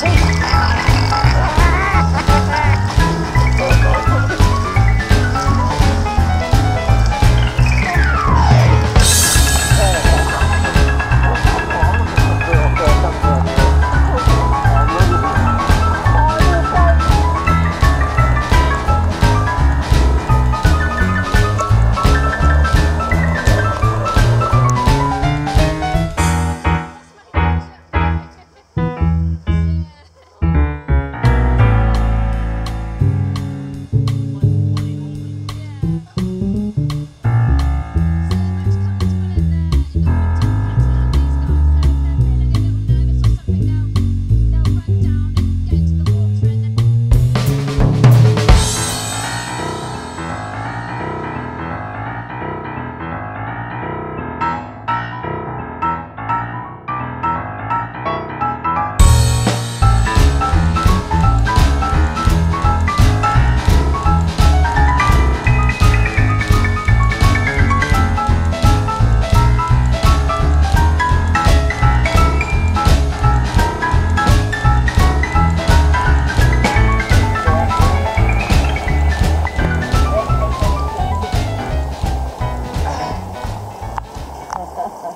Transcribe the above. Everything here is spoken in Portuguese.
Tchau. Ha ha ha.